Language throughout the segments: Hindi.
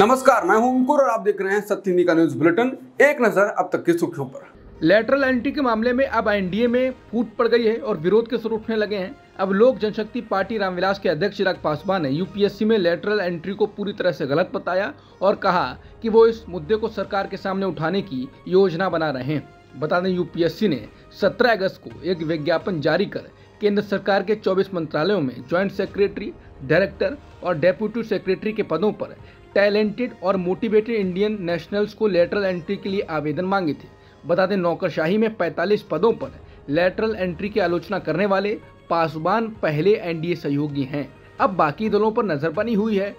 नमस्कार, मैं हूँ अंकुर और आप देख रहे हैं सत्य हिंदी का न्यूज़ बुलेटिन। एक नज़र अब तक की सुर्खियों पर। लेटरल एंट्री के मामले में अब एनडीए में फूट पड़ गई है और विरोध के सुर उठने लगे हैं। अब लोक जनशक्ति पार्टी रामविलास के अध्यक्ष चिराग पासवान ने यूपीएससी में लेटरल एंट्री को पूरी तरह से गलत बताया और कहा कि वो इस मुद्दे को सरकार के सामने उठाने की योजना बना रहे हैं। बता दें, यूपीएससी ने 17 अगस्त को एक विज्ञापन जारी कर केंद्र सरकार के 24 मंत्रालयों में ज्वाइंट सेक्रेटरी, डायरेक्टर और डेप्यूटी सेक्रेटरी के पदों पर टैलेंटेड और मोटिवेटेड इंडियन नेशनल्स को लेटरल एंट्री के लिए आवेदन मांगे थे। बता दें, नौकरशाही में 45 पदों पर लेटरल एंट्री की आलोचना करने वाले पासवान पहले एनडीए सहयोगी हैं। अब बाकी दलों पर नज़र बनी हुई है।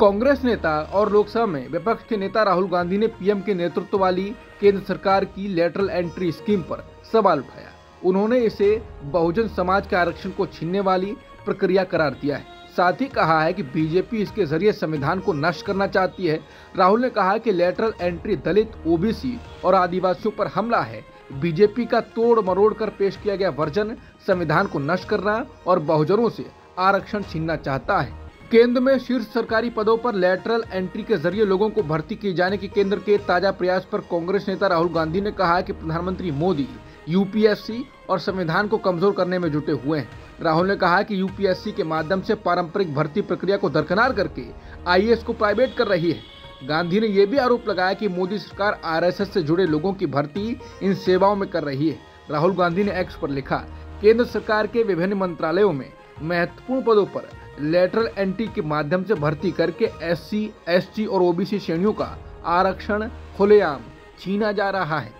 कांग्रेस नेता और लोकसभा में विपक्ष के नेता राहुल गांधी ने पीएम के नेतृत्व वाली केंद्र सरकार की लेटरल एंट्री स्कीम पर सवाल उठाया। उन्होंने इसे बहुजन समाज के आरक्षण को छीनने वाली प्रक्रिया करार दिया है। साथ ही कहा है कि बीजेपी इसके ज़रिए संविधान को नष्ट करना चाहती है। राहुल ने कहा कि लेटरल एंट्री दलित, ओबीसी और आदिवासियों पर हमला है। बीजेपी का तोड़ मरोड़ कर पेश किया गया वर्जन संविधान को नष्ट करना और बहुजनों से आरक्षण छीनना चाहता है। केंद्र में शीर्ष सरकारी पदों पर लेटरल एंट्री के ज़रिए लोगों को भर्ती किए जाने के केंद्र के ताज़ा प्रयास पर कांग्रेस नेता राहुल गांधी ने कहा कि प्रधानमंत्री मोदी, यूपीएससी और संविधान को कमज़ोर करने में जुटे हुए हैं। राहुल ने कहा कि यूपीएससी के माध्यम से पारंपरिक भर्ती प्रक्रिया को दरकिनार करके आईएएस को प्राइवेट कर रही है। गांधी ने यह भी आरोप लगाया कि मोदी सरकार आरएसएस से जुड़े लोगों की भर्ती इन सेवाओं में कर रही है। राहुल गांधी ने एक्स पर लिखा केंद्र सरकार के विभिन्न मंत्रालयों में महत्वपूर्ण पदों पर लेटरल एंट्री के माध्यम से भर्ती करके एससी, एसटी और ओबीसी श्रेणियों का आरक्षण खुलेआम छीना जा रहा है।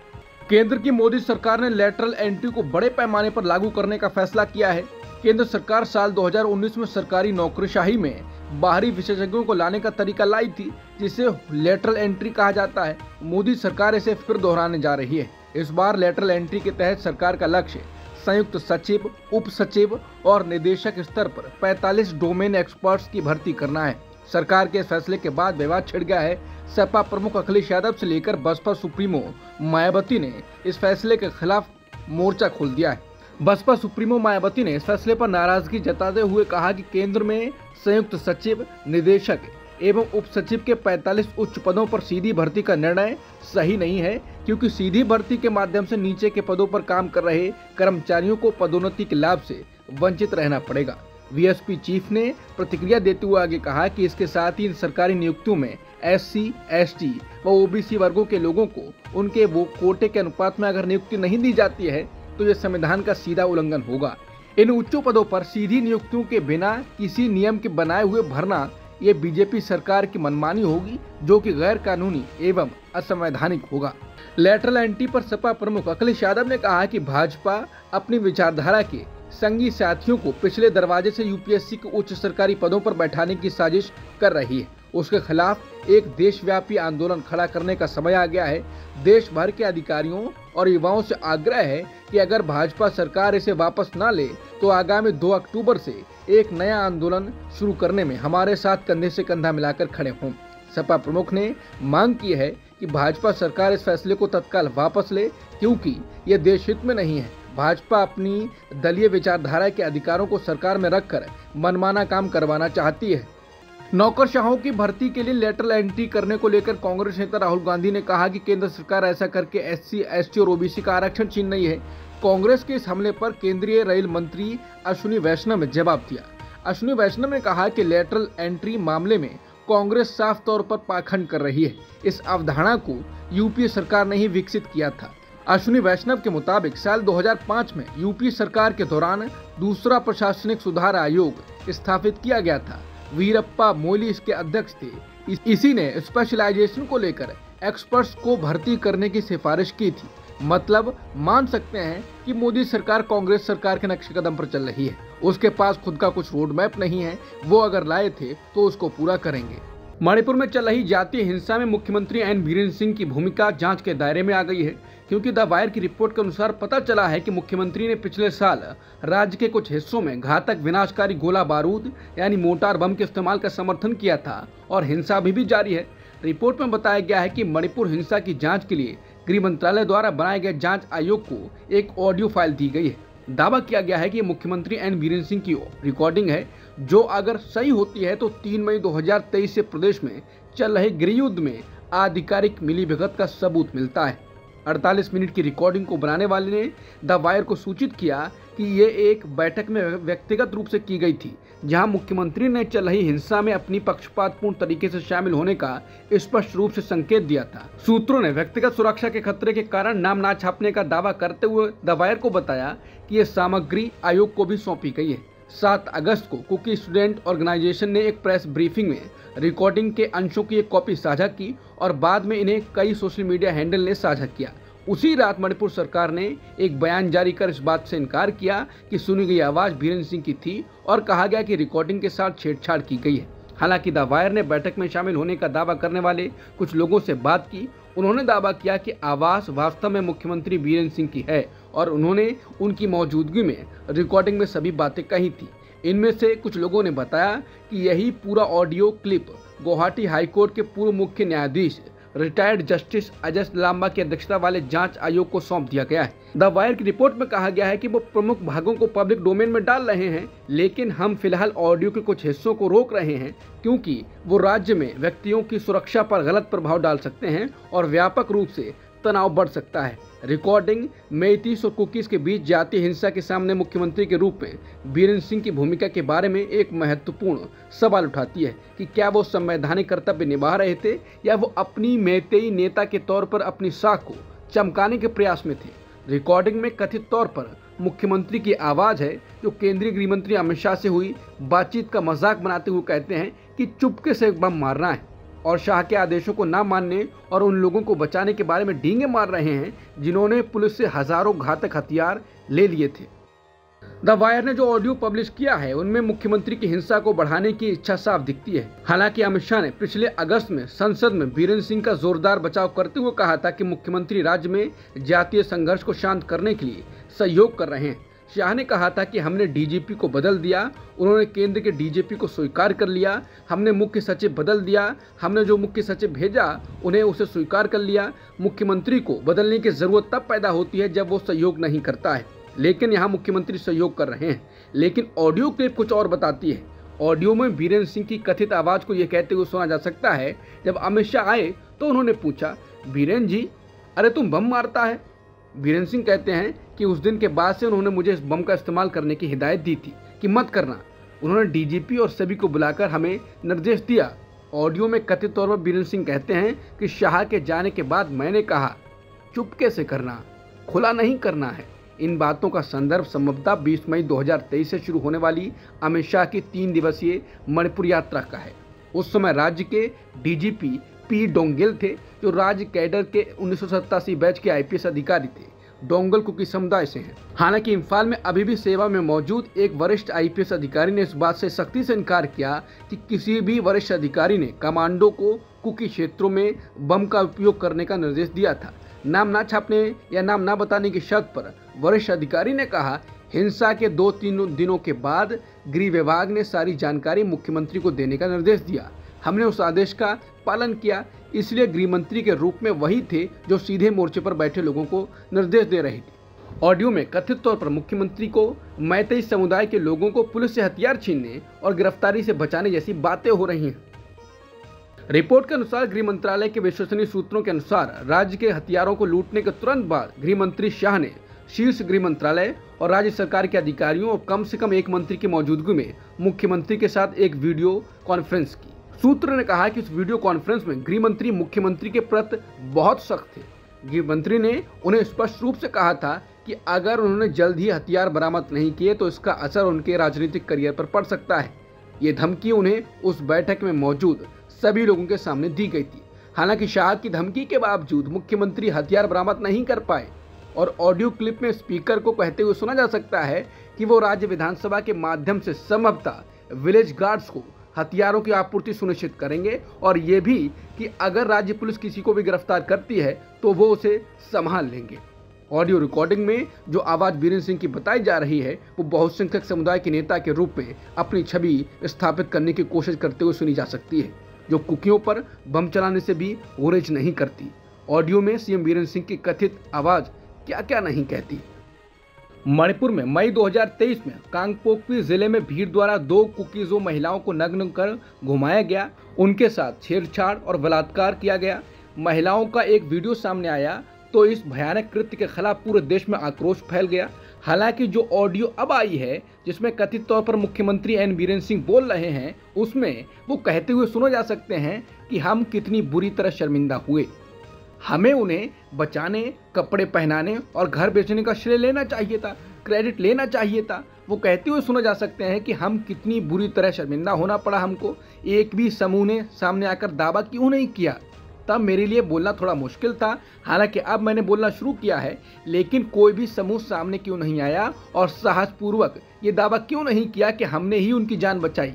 केंद्र की मोदी सरकार ने लेटरल एंट्री को बड़े पैमाने पर लागू करने का फैसला किया है। केंद्र सरकार साल 2019 में सरकारी नौकरशाही में बाहरी विशेषज्ञों को लाने का तरीका लाई थी, जिसे लेटरल एंट्री कहा जाता है। मोदी सरकार इसे फिर दोहराने जा रही है। इस बार लेटरल एंट्री के तहत सरकार का लक्ष्य संयुक्त सचिव, उप सचिव और निदेशक स्तर पर 45 डोमेन एक्सपर्ट्स की भर्ती करना है। सरकार के फैसले के बाद विवाद छिड़ गया है। सपा प्रमुख अखिलेश यादव से लेकर बसपा सुप्रीमो मायावती ने इस फैसले के खिलाफ मोर्चा खोल दिया है। बसपा सुप्रीमो मायावती ने इस फैसले पर नाराज़गी जताते हुए कहा कि केंद्र में संयुक्त सचिव निदेशक एवं उप सचिव के 45 उच्च पदों पर सीधी भर्ती का निर्णय सही नहीं है क्योंकि सीधी भर्ती के माध्यम से नीचे के पदों पर काम कर रहे कर्मचारियों को पदोन्नति के लाभ से वंचित रहना पड़ेगा। वीएसपी चीफ ने प्रतिक्रिया देते हुए आगे कहा कि इसके साथ ही इन सरकारी नियुक्तियों में एससी, एसटी व ओबीसी वर्गों के लोगों को उनके वो कोटे के अनुपात में अगर नियुक्ति नहीं दी जाती है तो ये संविधान का सीधा उल्लंघन होगा। इन उच्च पदों पर सीधी नियुक्तियों के बिना किसी नियम के बनाए हुए भरना ये बीजेपी सरकार की मनमानी होगी, जो कि गैर कानूनी एवं असंवैधानिक होगा। लेटरल एंट्री पर सपा प्रमुख अखिलेश यादव ने कहा कि भाजपा अपनी विचारधारा के संगी साथियों को पिछले दरवाजे से यूपीएससी के उच्च सरकारी पदों पर बैठाने की साजिश कर रही है। उसके खिलाफ एक देशव्यापी आंदोलन खड़ा करने का समय आ गया है। देश भर के अधिकारियों और युवाओं से आग्रह है कि अगर भाजपा सरकार इसे वापस न ले तो आगामी 2 अक्टूबर से एक नया आंदोलन शुरू करने में हमारे साथ कंधे से कंधा मिलाकर खड़े हों। सपा प्रमुख ने मांग की है कि भाजपा सरकार इस फैसले को तत्काल वापस ले, क्योंकि ये देश हित में नहीं है। भाजपा अपनी दलीय विचारधारा के अधिकारों को सरकार में रखकर मनमाना काम करवाना चाहती है। नौकरशाहों की भर्ती के लिए लेटरल एंट्री करने को लेकर कांग्रेस नेता राहुल गांधी ने कहा कि केंद्र सरकार ऐसा करके एससी, एसटी और ओबीसी का आरक्षण छीन रही है। कांग्रेस के इस हमले पर केंद्रीय रेल मंत्री अश्विनी वैष्णव ने जवाब दिया। अश्विनी वैष्णव ने कहा कि लेटरल एंट्री मामले में कांग्रेस साफ़ तौर पर पाखंड कर रही है। इस अवधारणा को यूपीए सरकार ने ही विकसित किया था। अश्विनी वैष्णव के मुताबिक साल 2005 में यूपी सरकार के दौरान दूसरा प्रशासनिक सुधार आयोग स्थापित किया गया था। वीरप्पा मोली इसके अध्यक्ष थे। इस, ने स्पेशलाइजेशन को लेकर एक्सपर्ट्स को भर्ती करने की सिफारिश की थी। मतलब मान सकते हैं कि मोदी सरकार कांग्रेस सरकार के नक्शे कदम पर चल रही है। उसके पास खुद का कुछ रोड मैप नहीं है। वो अगर लाए थे तो उसको पूरा करेंगे। मणिपुर में चल रही जातीय हिंसा में मुख्यमंत्री एन बीरेन्द्र सिंह की भूमिका जाँच के दायरे में आ गई है। क्योंकि द वायर की रिपोर्ट के अनुसार पता चला है कि मुख्यमंत्री ने पिछले साल राज्य के कुछ हिस्सों में घातक विनाशकारी गोला बारूद, यानी मोटार बम के इस्तेमाल का समर्थन किया था और हिंसा अभी भी जारी है। रिपोर्ट में बताया गया है कि मणिपुर हिंसा की जाँच के लिए गृह मंत्रालय द्वारा बनाए गए जाँच आयोग को एक ऑडियो फ़ाइल दी गई है। दावा किया गया है कि मुख्यमंत्री एन बीरेन सिंह की रिकॉर्डिंग है। जो अगर सही होती है तो 3 मई 2023 से प्रदेश में चल रहे गृहयुद्ध में आधिकारिक मिली भगत का सबूत मिलता है। 48 मिनट की रिकॉर्डिंग को बनाने वाले ने द वायर को सूचित किया कि ये एक बैठक में व्यक्तिगत रूप से की गई थी, जहाँ मुख्यमंत्री ने चल रही हिंसा में अपनी पक्षपातपूर्ण तरीके से शामिल होने का स्पष्ट रूप से संकेत दिया था। सूत्रों ने व्यक्तिगत सुरक्षा के खतरे के कारण नाम ना छापने का दावा करते हुए द वायर को बताया कि ये सामग्री आयोग को भी सौंपी गई है। सात अगस्त को कुकी स्टूडेंट ऑर्गेनाइजेशन ने एक प्रेस ब्रीफिंग में रिकॉर्डिंग के अंशों की एक कॉपी साझा की और बाद में इन्हें कई सोशल मीडिया हैंडल ने साझा किया। उसी रात मणिपुर सरकार ने एक बयान जारी कर इस बात से इनकार किया कि सुनी गई आवाज़ बीरेन्द्र सिंह की थी और कहा गया कि रिकॉर्डिंग के साथ छेड़छाड़ की गई है। हालाँकि द वायर ने बैठक में शामिल होने का दावा करने वाले कुछ लोगों से बात की। उन्होंने दावा किया कि आवास वास्तव में मुख्यमंत्री बीरेन्द्र सिंह की है और उन्होंने उनकी मौजूदगी में रिकॉर्डिंग में सभी बातें कही थी। इनमें से कुछ लोगों ने बताया कि यही पूरा ऑडियो क्लिप गुवाहाटी हाईकोर्ट के पूर्व मुख्य न्यायाधीश, रिटायर्ड जस्टिस अजय लांबा की अध्यक्षता वाले जाँच आयोग को सौंप दिया गया है। द वायर की रिपोर्ट में कहा गया है कि वो प्रमुख भागों को पब्लिक डोमेन में डाल रहे हैं, लेकिन हम फ़िलहाल ऑडियो के कुछ हिस्सों को रोक रहे हैं, क्योंकि वो राज्य में व्यक्तियों की सुरक्षा पर गलत प्रभाव डाल सकते हैं और व्यापक रूप से तनाव बढ़ सकता है। रिकॉर्डिंग मेतीस और कुकीज के बीच जातीय हिंसा के सामने मुख्यमंत्री के रूप में बीरेंद्र सिंह की भूमिका के बारे में एक महत्वपूर्ण सवाल उठाती है कि क्या वो संवैधानिक कर्तव्य निभा रहे थे या वो अपनी मेतेई नेता के तौर पर अपनी साख को चमकाने के प्रयास में थे। रिकॉर्डिंग में कथित तौर पर मुख्यमंत्री की आवाज़ है, जो केंद्रीय गृह मंत्री अमित शाह से हुई बातचीत का मज़ाक बनाते हुए कहते हैं कि चुपके से बम मारना है। और शाह के आदेशों को न मानने और उन लोगों को बचाने के बारे में डींगे मार रहे हैं, जिन्होंने पुलिस से हज़ारों घातक हथियार ले लिए थे। द वायर ने जो ऑडियो पब्लिश किया है, उनमें मुख्यमंत्री की हिंसा को बढ़ाने की इच्छा साफ़ दिखती है। हालाँकि अमित शाह ने पिछले अगस्त में संसद में बीरेन्द्र सिंह का जोरदार बचाव करते हुए कहा था कि मुख्यमंत्री राज्य में जातीय संघर्ष को शांत करने के लिए सहयोग कर रहे हैं। शाह ने कहा था कि हमने डीजीपी को बदल दिया, उन्होंने केंद्र के डीजीपी को स्वीकार कर लिया, हमने मुख्य सचिव बदल दिया, हमने जो मुख्य सचिव भेजा, उन्हें उसे स्वीकार कर लिया। मुख्यमंत्री को बदलने की ज़रूरत तब पैदा होती है जब वो सहयोग नहीं करता है। लेकिन यहाँ मुख्यमंत्री सहयोग कर रहे हैं। लेकिन ऑडियो क्लिप कुछ और बताती है। ऑडियो में बीरेन्द्र सिंह की कथित आवाज़ को यह कहते हुए सुना जा सकता है, जब अमित शाह आए तो उन्होंने पूछा बीरेन्द्र जी, अरे तुम बम मारता है? बीरेन्द्र सिंह कहते हैं कि उस दिन के बाद से उन्होंने मुझे इस बम का इस्तेमाल करने की हिदायत दी थी कि मत करना। उन्होंने डीजीपी और सभी को बुलाकर हमें निर्देश दिया। ऑडियो में कथित तौर पर बीरेन्द्र सिंह कहते हैं कि शाह के जाने के बाद मैंने कहा चुपके से करना? खुला नहीं करना है। इन बातों का संदर्भ संभवतः 20 मई 2023 से शुरू होने वाली अमित शाह की तीन दिवसीय मणिपुर यात्रा का है। उस समय राज्य के डीजीपी पी डोंगेल थे, जो राज्य कैडर के उन्नीस सौ सतासी बैच के आईपीएस अधिकारी थे। डोंगल कुकी समुदाय से हैं। हालाँकि इम्फाल में अभी भी सेवा में मौजूद एक वरिष्ठ आईपीएस अधिकारी ने इस बात से सख्ती से इनकार किया कि किसी भी वरिष्ठ अधिकारी ने कमांडो को कुकी क्षेत्रों में बम का उपयोग करने का निर्देश दिया था। नाम ना छापने या नाम ना बताने की शर्त पर वरिष्ठ अधिकारी ने कहा, हिंसा के दो तीन दिनों के बाद गृह विभाग ने सारी जानकारी मुख्यमंत्री को देने का निर्देश दिया। हमने उस आदेश का पालन किया, इसलिए गृह मंत्री के रूप में वही थे जो सीधे मोर्चे पर बैठे लोगों को निर्देश दे रहे थे। ऑडियो में कथित तौर पर मुख्यमंत्री को मैतेई समुदाय के लोगों को पुलिस से हथियार छीनने और गिरफ्तारी से बचाने जैसी बातें हो रही हैं। रिपोर्ट के अनुसार गृह मंत्रालय के विश्वसनीय सूत्रों के अनुसार राज्य के हथियारों को लूटने के तुरंत बाद गृह मंत्री शाह ने शीर्ष गृह मंत्रालय और राज्य सरकार के अधिकारियों और कम से कम एक मंत्री की मौजूदगी में मुख्यमंत्री के साथ एक वीडियो कॉन्फ्रेंस की। सूत्र ने कहा कि इस वीडियो कॉन्फ्रेंस में गृह मंत्री, मुख्यमंत्री के प्रति बहुत सख्त थे। गृह मंत्री ने उन्हें स्पष्ट रूप से कहा था कि अगर उन्होंने जल्द ही हथियार बरामद नहीं किए तो इसका असर उनके राजनीतिक करियर पर पड़ सकता है। ये धमकी उन्हें उस बैठक में मौजूद सभी लोगों के सामने दी गई थी। हालाँकि शाह की धमकी के बावजूद मुख्यमंत्री हथियार बरामद नहीं कर पाए और ऑडियो क्लिप में स्पीकर को कहते हुए सुना जा सकता है कि वो राज्य विधानसभा के माध्यम से संभवतः विलेज गार्ड्स को हथियारों की आपूर्ति सुनिश्चित करेंगे और ये भी कि अगर राज्य पुलिस किसी को भी गिरफ़्तार करती है तो वो उसे संभाल लेंगे। ऑडियो रिकॉर्डिंग में जो आवाज़ बीरेन्द्र सिंह की बताई जा रही है, वो बहुसंख्यक समुदाय के नेता के रूप में अपनी छवि स्थापित करने की कोशिश करते हुए सुनी जा सकती है, जो कुकियों पर बम चलाने से भी गुरेज नहीं करती। ऑडियो में सीएम बीरेन्द्र सिंह की कथित आवाज़ क्या क्या नहीं कहती? मणिपुर में, मई 2023 में, कांगपोकपी ज़िले में भीड़ द्वारा दो कुकीजो महिलाओं को नग्न कर घुमाया गया। उनके साथ छेड़छाड़ और बलात्कार किया गया। महिलाओं का एक वीडियो सामने आया तो इस भयानक कृत्य के खिलाफ पूरे देश में आक्रोश फैल गया। हालाँकि जो ऑडियो अब आई है, जिसमें कथित तौर पर मुख्यमंत्री एन बीरेन्द्र सिंह बोल रहे हैं, उसमें वो कहते हुए सुने जा सकते हैं कि हम कितनी बुरी तरह शर्मिंदा हुए। हमें उन्हें बचाने, कपड़े पहनाने और घर बेचने का श्रेय लेना चाहिए था क्रेडिट लेना चाहिए था। वो कहते हुए सुना जा सकते हैं कि हम कितनी बुरी तरह शर्मिंदा होना पड़ा हमको। एक भी समूह ने सामने आकर दावा क्यों नहीं किया? तब मेरे लिए बोलना थोड़ा मुश्किल था। हालाँकि अब मैंने बोलना शुरू किया है, लेकिन कोई भी समूह सामने क्यों नहीं आया और साहसपूर्वक ये दावा क्यों नहीं किया कि हमने ही उनकी जान बचाई?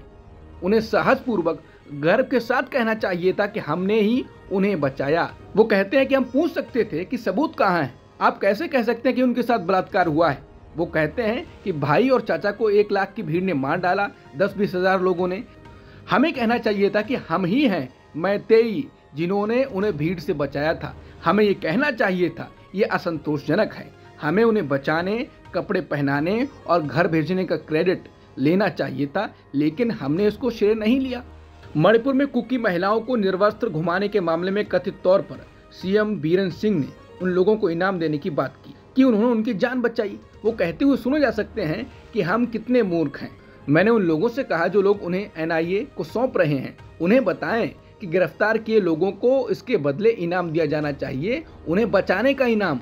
उन्हें साहसपूर्वक गर्व के साथ कहना चाहिए था कि हमने ही उन्हें बचाया। वो कहते हैं कि हम पूछ सकते थे कि सबूत कहाँ है। आप कैसे कह सकते हैं कि उनके साथ बलात्कार हुआ है? वो कहते हैं कि भाई और चाचा को एक लाख की भीड़ ने मार डाला दस बीस हज़ार लोगों ने। हमें कहना चाहिए था कि हम ही हैं, मैं तेई, जिन्होंने उन्हें भीड़ से बचाया था। हमें ये कहना चाहिए था, ये असंतोषजनक है। हमें उन्हें बचाने, कपड़े पहनाने और घर भेजने का क्रेडिट लेना चाहिए था, लेकिन हमने इसको श्रेय नहीं लिया। मणिपुर में कुकी महिलाओं को निर्वस्त्र घुमाने के मामले में कथित तौर पर सीएम बीरन सिंह ने उन लोगों को इनाम देने की बात की। कि उन्होंने उनकी जान बचाई। वो कहते हुए सुने जा सकते हैं कि हम कितने मूर्ख हैं। मैंने उन लोगों से कहा, जो लोग उन्हें एनआईए को सौंप रहे हैं, उन्हें बताएँ कि गिरफ़्तार किए लोगों को इसके बदले इनाम दिया जाना चाहिए, उन्हें बचाने का इनाम।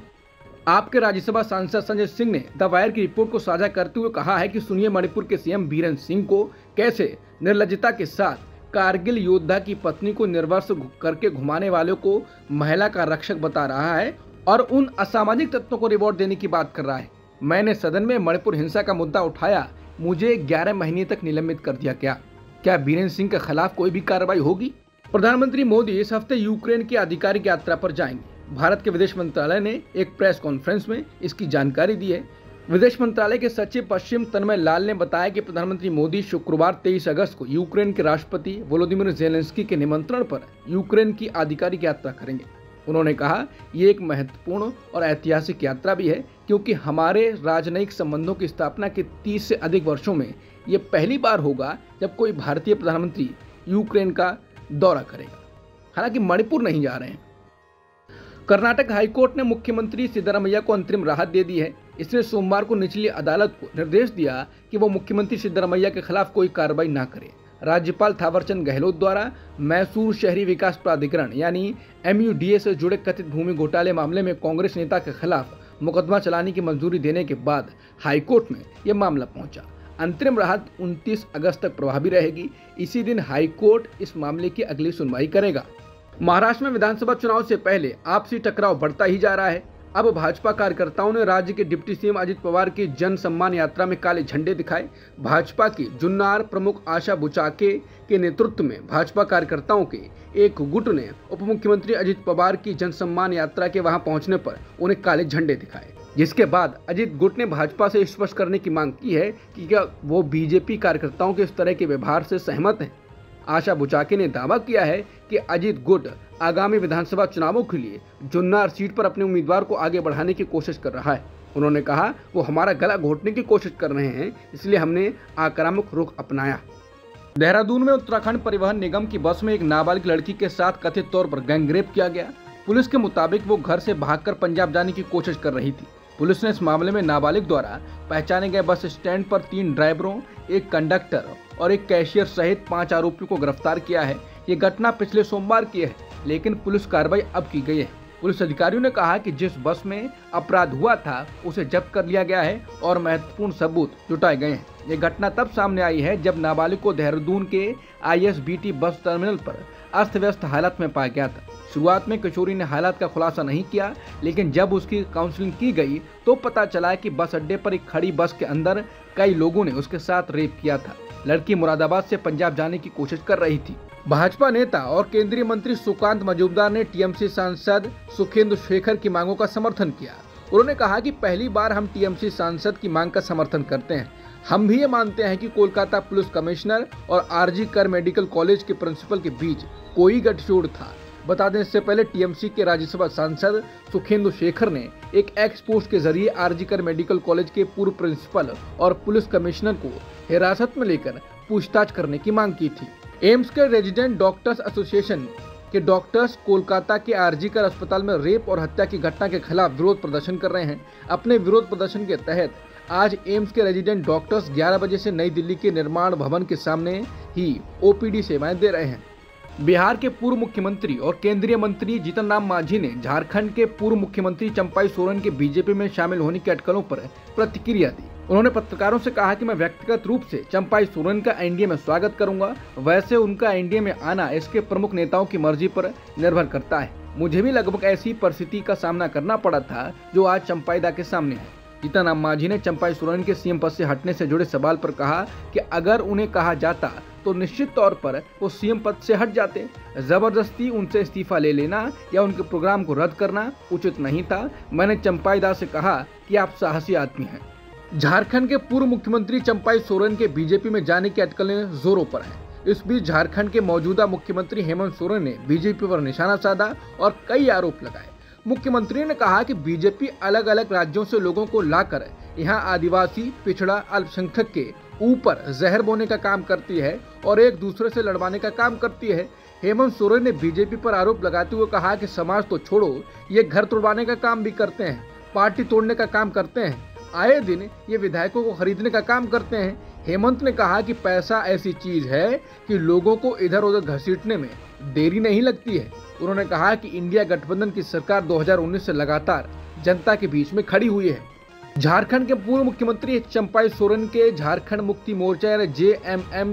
आपके राज्यसभा सांसद संजय सिंह ने द वायर की रिपोर्ट को साझा करते हुए कहा है कि सुनिए मणिपुर के सीएम बीरन सिंह को कैसे निर्लजता के साथ कारगिल योद्धा की पत्नी को निर्वस करके घुमाने वालों को महिला का रक्षक बता रहा है और उन असामाजिक तत्वों को रिवॉर्ड देने की बात कर रहा है। मैंने सदन में मणिपुर हिंसा का मुद्दा उठाया। मुझे 11 महीने तक निलंबित कर दिया गया। क्या बीरेन्द्र सिंह के खिलाफ कोई भी कार्रवाई होगी? प्रधानमंत्री मोदी इस हफ़्ते यूक्रेन की आधिकारिक यात्रा पर जाएँगे। भारत के विदेश मंत्रालय ने एक प्रेस कॉन्फ्रेंस में इसकी जानकारी दी है। विदेश मंत्रालय के सचिव पश्चिम तन्मय लाल ने बताया कि प्रधानमंत्री मोदी शुक्रवार 23 अगस्त को यूक्रेन के राष्ट्रपति वोलोदिमिर जेलेंस्की के निमंत्रण पर यूक्रेन की आधिकारिक यात्रा करेंगे। उन्होंने कहा, ये एक महत्वपूर्ण और ऐतिहासिक यात्रा भी है, क्योंकि हमारे राजनयिक संबंधों की स्थापना के 30 से अधिक वर्षों में ये पहली बार होगा जब कोई भारतीय प्रधानमंत्री यूक्रेन का दौरा करेगा हालाँकि मणिपुर नहीं जा रहे हैं। कर्नाटक हाईकोर्ट ने मुख्यमंत्री सिद्धरामैया को अंतरिम राहत दे दी है। इसने सोमवार को निचली अदालत को निर्देश दिया कि वो मुख्यमंत्री सिद्धरमैया के खिलाफ कोई कार्रवाई न करे। राज्यपाल थावरचंद गहलोत द्वारा मैसूर शहरी विकास प्राधिकरण, यानी एम से जुड़े कथित भूमि घोटाले मामले में कांग्रेस नेता के खिलाफ मुकदमा चलाने की मंजूरी देने के बाद हाईकोर्ट में यह मामला पहुँचा। अंतरिम राहत 29 अगस्त तक प्रभावी रहेगी। इसी दिन हाई कोर्ट इस मामले की अगली सुनवाई करेगा। महाराष्ट्र में विधानसभा चुनाव से पहले आपसी टकराव बढ़ता ही जा रहा है। अब भाजपा कार्यकर्ताओं ने राज्य के डिप्टी सीएम अजित पवार की जन सम्मान यात्रा में काले झंडे दिखाए। भाजपा की जुन्नार प्रमुख आशा बुचाके के नेतृत्व में भाजपा कार्यकर्ताओं के एक गुट ने उप मुख्यमंत्री अजित पवार की जन सम्मान यात्रा के वहाँ पहुँचने पर उन्हें काले झंडे दिखाए। जिसके बाद अजित गुट ने भाजपा से स्पष्ट करने की मांग की है कि क्या वो बीजेपी कार्यकर्ताओं के इस तरह के व्यवहार से सहमत हैं? आशा बुचाके ने दावा किया है कि अजीत गुट आगामी विधानसभा चुनावों के लिए जुन्नार सीट पर अपने उम्मीदवार को आगे बढ़ाने की कोशिश कर रहा है। उन्होंने कहा, वो हमारा गला घोटने की कोशिश कर रहे हैं, इसलिए हमने आक्रामक रुख अपनाया। देहरादून में उत्तराखंड परिवहन निगम की बस में एक नाबालिग लड़की के साथ कथित तौर पर गैंगरेप किया गया। पुलिस के मुताबिक वो घर से भागकर पंजाब जाने की कोशिश कर रही थी। पुलिस ने इस मामले में नाबालिग द्वारा पहचाने गए बस स्टैंड पर तीन ड्राइवरों, एक कंडक्टर और एक कैशियर सहित पाँच आरोपियों को गिरफ़्तार किया है। ये घटना पिछले सोमवार की है, लेकिन पुलिस कार्रवाई अब की गई है। पुलिस अधिकारियों ने कहा कि जिस बस में अपराध हुआ था, उसे जब्त कर लिया गया है और महत्वपूर्ण सबूत जुटाए गए हैं। ये घटना तब सामने आई है जब नाबालिग को देहरादून के आईएसबीटी बस टर्मिनल पर अस्त व्यस्त हालत में पाया गया था। शुरुआत में किशोरी ने हालात का खुलासा नहीं किया, लेकिन जब उसकी काउंसलिंग की गई तो पता चला कि बस अड्डे पर एक खड़ी बस के अंदर कई लोगों ने उसके साथ रेप किया था। लड़की मुरादाबाद से पंजाब जाने की कोशिश कर रही थी। भाजपा नेता और केंद्रीय मंत्री सुकांत मजूमदार ने टीएमसी सांसद सुखेंदु शेखर की मांगों का समर्थन किया। उन्होंने कहा कि पहली बार हम टीएमसी सांसद की मांग का समर्थन करते हैं। हम भी ये मानते हैं कि कोलकाता पुलिस कमिश्नर और आरजी कर मेडिकल कॉलेज के प्रिंसिपल के बीच कोई गठजोड़ था। बता दें, इससे पहले टीएमसी के राज्यसभा सांसद सुखेंदु शेखर ने एक एक्स पोस्ट के ज़रिए आरजीकर मेडिकल कॉलेज के पूर्व प्रिंसिपल और पुलिस कमिश्नर को हिरासत में लेकर पूछताछ करने की मांग की थी। एम्स के रेजिडेंट डॉक्टर्स एसोसिएशन के डॉक्टर्स कोलकाता के आरजीकर अस्पताल में रेप और हत्या की घटना के खिलाफ विरोध प्रदर्शन कर रहे हैं। अपने विरोध प्रदर्शन के तहत आज एम्स के रेजिडेंट डॉक्टर्स 11 बजे से नई दिल्ली के निर्माण भवन के सामने ही ओपीडी सेवाएँ दे रहे हैं। बिहार के पूर्व मुख्यमंत्री और केंद्रीय मंत्री जीतन राम मांझी ने झारखंड के पूर्व मुख्यमंत्री चंपाई सोरेन के बीजेपी में शामिल होने की अटकलों पर प्रतिक्रिया दी। उन्होंने पत्रकारों से कहा कि मैं व्यक्तिगत रूप से चंपाई सोरेन का एनडीए में स्वागत करूँगा, वैसे उनका एनडीए में आना इसके प्रमुख नेताओं की मर्ज़ी पर निर्भर करता है। मुझे भी लगभग ऐसी परिस्थिति का सामना करना पड़ा था जो आज चंपाईदा के सामने है। जीतन मांझी ने चंपाई सोरेन के सीएम पद से हटने से जुड़े सवाल पर कहा कि अगर उन्हें कहा जाता तो निश्चित तौर पर वो सीएम पद से हट जाते। ज़बरदस्ती उनसे इस्तीफा ले लेना या उनके प्रोग्राम को रद्द करना उचित नहीं था। मैंने चंपाई दास से कहा कि आप साहसी आदमी हैं। झारखंड के पूर्व मुख्यमंत्री चंपाई सोरेन के बीजेपी में जाने की अटकलें जोरों पर हैं। इस बीच झारखंड के मौजूदा मुख्यमंत्री हेमंत सोरेन ने बीजेपी पर निशाना साधा और कई आरोप लगाए। मुख्यमंत्री ने कहा कि बीजेपी अलग अलग राज्यों से लोगों को लाकर यहाँ आदिवासी, पिछड़ा, अल्पसंख्यक के ऊपर जहर बोने का काम करती है और एक दूसरे से लड़वाने का काम करती है। हेमंत सोरेन ने बीजेपी पर आरोप लगाते हुए कहा कि समाज तो छोड़ो, ये घर तोड़वाने का काम भी करते हैं, पार्टी तोड़ने का काम करते हैं। आए दिन ये विधायकों को खरीदने का काम करते हैं। हेमंत ने कहा कि पैसा ऐसी चीज़ है कि लोगों को इधर उधर घसीटने में देरी नहीं लगती है। उन्होंने कहा कि इंडिया गठबंधन की सरकार 2019 से लगातार जनता के बीच में खड़ी हुई है। झारखंड के पूर्व मुख्यमंत्री चंपाई सोरेन के झारखंड मुक्ति मोर्चा यानी जे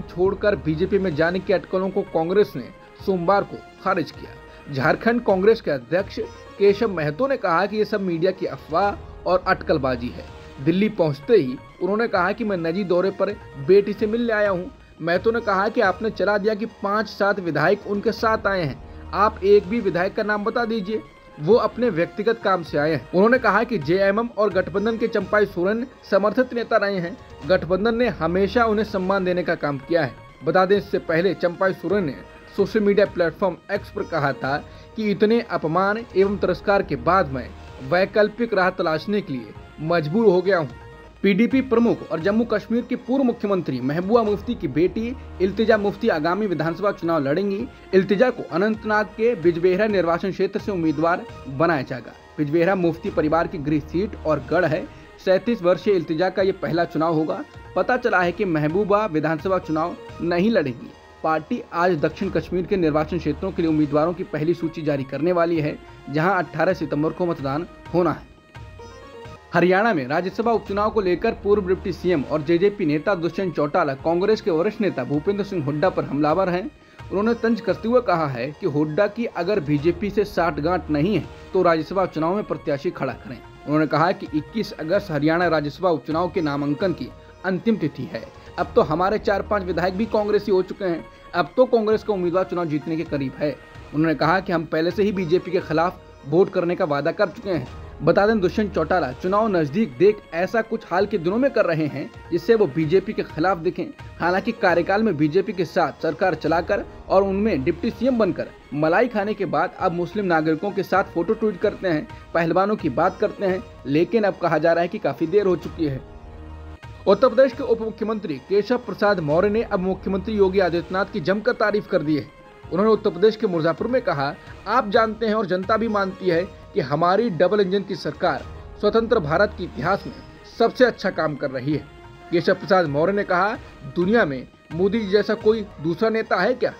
छोड़कर बीजेपी में जाने की अटकलों को कांग्रेस ने सोमवार को खारिज किया। झारखंड कांग्रेस के अध्यक्ष केशव महतो ने कहा कि ये सब मीडिया की अफवाह और अटकलबाजी है। दिल्ली पहुँचते ही उन्होंने कहा कि मैं नजी दौरे पर बेटी से मिलने आया हूँ। महतो ने कहा कि आपने चला दिया कि पाँच सात विधायक उनके साथ आए हैं। आप एक भी विधायक का नाम बता दीजिए। वो अपने व्यक्तिगत काम से आए हैं। उन्होंने कहा कि जेएमएम और गठबंधन के चंपाई सोरेन समर्थित नेता रहे हैं। गठबंधन ने हमेशा उन्हें सम्मान देने का काम किया है। बता दें, इससे पहले चंपाई सोरेन ने सोशल मीडिया प्लेटफॉर्म एक्स पर कहा था कि इतने अपमान एवं तिरस्कार के बाद मैं वैकल्पिक राह तलाशने के लिए मजबूर हो गया हूँ। पीडीपी प्रमुख और जम्मू कश्मीर की पूर्व मुख्यमंत्री महबूबा मुफ्ती की बेटी इल्तिजा मुफ्ती आगामी विधानसभा चुनाव लड़ेंगी। इल्तिजा को अनंतनाग के बिजबेहरा निर्वाचन क्षेत्र से उम्मीदवार बनाया जाएगा। बिजबेहरा मुफ्ती परिवार की गृह सीट और गढ़ है। सैतीस वर्षीय इल्तिजा का ये पहला चुनाव होगा। पता चला है कि महबूबा विधानसभा चुनाव नहीं लड़ेगी। पार्टी आज दक्षिण कश्मीर के निर्वाचन क्षेत्रों के लिए उम्मीदवारों की पहली सूची जारी करने वाली है, जहाँ 18 सितंबर को मतदान होना है। हरियाणा में राज्यसभा उपचुनाव को लेकर पूर्व डिप्टी सीएम और जेजेपी नेता दुष्यंत चौटाला, कांग्रेस के वरिष्ठ नेता भूपेंद्र सिंह हुड्डा पर हमलावर हैं। उन्होंने तंज करते हुए कहा है कि हुड्डा की अगर बीजेपी से साठ गांठ नहीं है तो राज्यसभा चुनाव में प्रत्याशी खड़ा करें। उन्होंने कहा कि 21 अगस्त हरियाणा राज्यसभा उपचुनाव के नामांकन की अंतिम तिथि है। अब तो हमारे चार पाँच विधायक भी कांग्रेसी हो चुके हैं। अब तो कांग्रेस का उम्मीदवार चुनाव जीतने के करीब है। उन्होंने कहा कि हम पहले से ही बीजेपी के खिलाफ वोट करने का वादा कर चुके हैं। बता दें दुष्यंत चौटाला, चुनाव नज़दीक देख ऐसा कुछ हाल के दिनों में कर रहे हैं, जिससे वो बीजेपी के खिलाफ दिखें। हालाँकि कार्यकाल में बीजेपी के साथ सरकार चलाकर और उनमें डिप्टी सीएम बनकर मलाई खाने के बाद अब मुस्लिम नागरिकों के साथ फ़ोटो ट्वीट करते हैं, पहलवानों की बात करते हैं, लेकिन अब कहा जा रहा है कि काफ़ी देर हो चुकी है। उत्तर प्रदेश के उप मुख्यमंत्री केशव प्रसाद मौर्य ने अब मुख्यमंत्री योगी आदित्यनाथ की जमकर तारीफ़ कर दी है। उन्होंने उत्तर प्रदेश के मुर्जापुर में कहा, आप जानते हैं और जनता भी मानती है कि हमारी डबल इंजन की सरकार स्वतंत्र भारत के इतिहास में सबसे अच्छा काम कर रही है। केशव प्रसाद मौर्य ने कहा, दुनिया में मोदी जी जैसा कोई दूसरा नेता है क्या?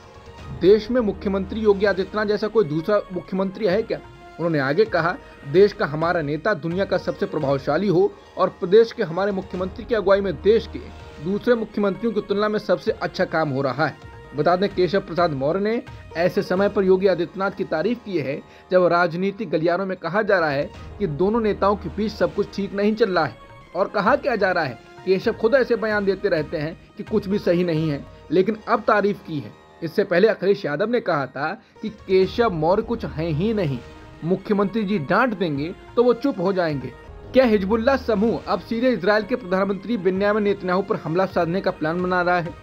देश में मुख्यमंत्री योगी आदित्यनाथ जैसा कोई दूसरा मुख्यमंत्री है क्या? उन्होंने आगे कहा, देश का हमारा नेता दुनिया का सबसे प्रभावशाली हो और प्रदेश के हमारे मुख्यमंत्री की अगुवाई में देश के दूसरे मुख्यमंत्रियों की तुलना में सबसे अच्छा काम हो रहा है। बता दें, केशव प्रसाद मौर्य ने ऐसे समय पर योगी आदित्यनाथ की तारीफ़ की है, जब राजनीतिक गलियारों में कहा जा रहा है कि दोनों नेताओं के बीच सब कुछ ठीक नहीं चल रहा है। और कहा क्या जा रहा है, केशव खुद ऐसे बयान देते रहते हैं कि कुछ भी सही नहीं है, लेकिन अब तारीफ़ की है। इससे पहले अखिलेश यादव ने कहा था कि केशव मौर्य कुछ है ही नहीं। मुख्यमंत्री जी डांट देंगे तो वो चुप हो जाएँगे। क्या हिजबुल्ला समूह अब सीधे इसराइल के प्रधानमंत्री बिन्यामिन नेतन्याहू पर हमला साधने का प्लान बना रहा है?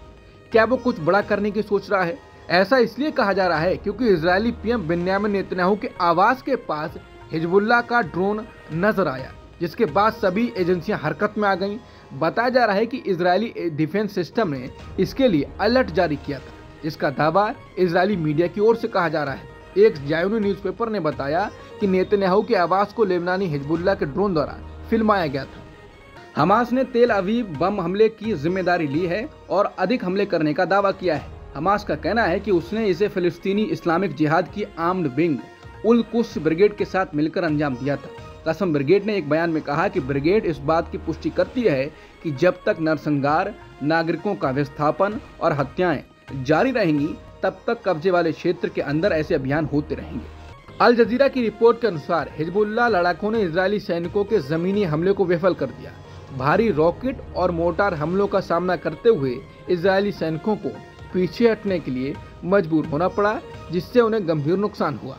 क्या वो कुछ बड़ा करने की सोच रहा है? ऐसा इसलिए कहा जा रहा है क्योंकि इसराइली पीएम बिन्यामिन नेतन्याहू के आवास के पास हिजबुल्ला का ड्रोन नज़र आया, जिसके बाद सभी एजेंसियाँ हरकत में आ गईं। बताया जा रहा है कि इजरायली डिफेंस सिस्टम ने इसके लिए अलर्ट जारी किया था इसका दावा इजरायली मीडिया की ओर से कहा जा रहा है। एक जायूनी न्यूज़पेपर ने बताया कि नेतन्याहू के आवास को लेबनानी हिजबुल्ला के ड्रोन द्वारा फिल्माया गया था। हमास ने तेल अवीब बम हमले की ज़िम्मेदारी ली है और अधिक हमले करने का दावा किया है। हमास का कहना है कि उसने इसे फिलिस्तीनी इस्लामिक जिहाद की आर्म्ड विंग, उल कुश ब्रिगेड के साथ मिलकर अंजाम दिया था। कसम ब्रिगेड ने एक बयान में कहा कि ब्रिगेड इस बात की पुष्टि करती है कि जब तक नरसंहार, नागरिकों का विस्थापन और हत्याएँ जारी रहेंगी, तब तक कब्जे वाले क्षेत्र के अंदर ऐसे अभियान होते रहेंगे। अल जजीरा की रिपोर्ट के अनुसार हिजबुल्ला लड़ाकों ने इजरायली सैनिकों के जमीनी हमले को विफल कर दिया। भारी रॉकेट और मोर्टार हमलों का सामना करते हुए इजरायली सैनिकों को पीछे हटने के लिए मजबूर होना पड़ा, जिससे उन्हें गंभीर नुकसान हुआ।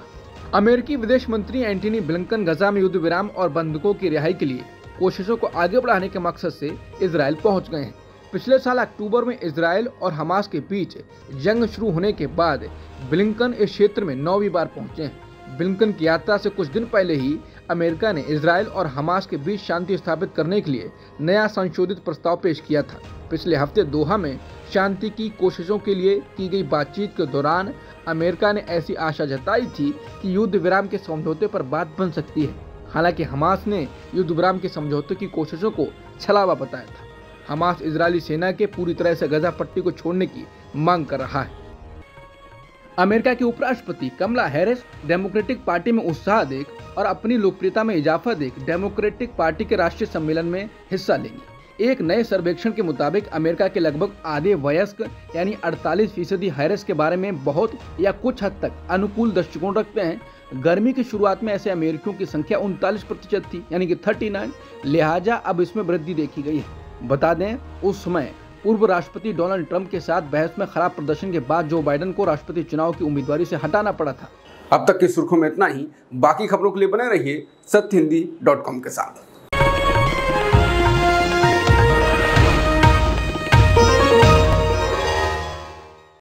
अमेरिकी विदेश मंत्री एंटनी ब्लिंकन गजा में युद्ध विराम और बंधकों की रिहाई के लिए कोशिशों को आगे बढ़ाने के मकसद से इसराइल पहुँच गए हैं। पिछले साल अक्टूबर में इसराइल और हमास के बीच जंग शुरू होने के बाद ब्लिंकन इस क्षेत्र में नौवीं बार पहुँचे हैं। ब्लिंकन की यात्रा से कुछ दिन पहले ही अमेरिका ने इसराइल और हमास के बीच शांति स्थापित करने के लिए नया संशोधित प्रस्ताव पेश किया था। पिछले हफ़्ते दोहा में शांति की कोशिशों के लिए की गई बातचीत के दौरान अमेरिका ने ऐसी आशा जताई थी कि युद्ध विराम के समझौते पर बात बन सकती है। हालाँकि हमास ने युद्ध विराम के समझौते की कोशिशों को छलावा बताया था। हमास इजरायली सेना के पूरी तरह से गजा पट्टी को छोड़ने की मांग कर रहा है। अमेरिका की उपराष्ट्रपति कमला हैरिस डेमोक्रेटिक पार्टी में उत्साह देख और अपनी लोकप्रियता में इजाफा देख डेमोक्रेटिक पार्टी के राष्ट्रीय सम्मेलन में हिस्सा लेंगी। एक नए सर्वेक्षण के मुताबिक अमेरिका के लगभग आधे वयस्क, यानी 48 फ़ीसदी हैरिस के बारे में बहुत या कुछ हद तक अनुकूल दृष्टिकोण रखते हैं। गर्मी की शुरुआत में ऐसे अमेरिकियों की संख्या उनतालीस प्रतिशत थी, यानी कि 39 लिहाजा अब इसमें वृद्धि देखी गई है। बता दें, उस समय पूर्व राष्ट्रपति डोनाल्ड ट्रंप के साथ बहस में खराब प्रदर्शन के बाद जो बाइडन को राष्ट्रपति चुनाव की उम्मीदवारी से हटाना पड़ा था। अब तक की सुर्खों में इतना ही। बाकी खबरों के लिए बने रहिए सत्य हिंदी डॉट कॉम के साथ।